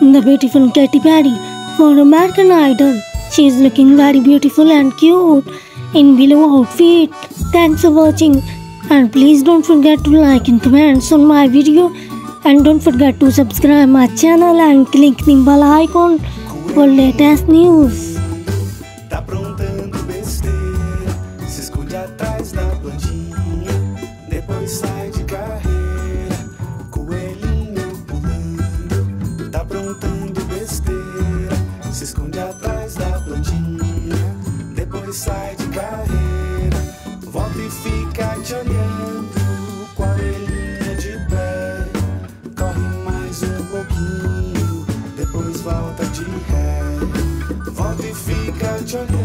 the beautiful Katy Perry for American Idol. She is looking very beautiful and cute in below outfit. Thanks for watching and please don't forget to like and comment on my video and don't forget to subscribe my channel and click the bell icon for latest news. Sai. e sai de carreira, volta e fica te olhando com a orelhinha de pé. Corre mais um pouquinho, depois volta de ré, volta e fica te olhando.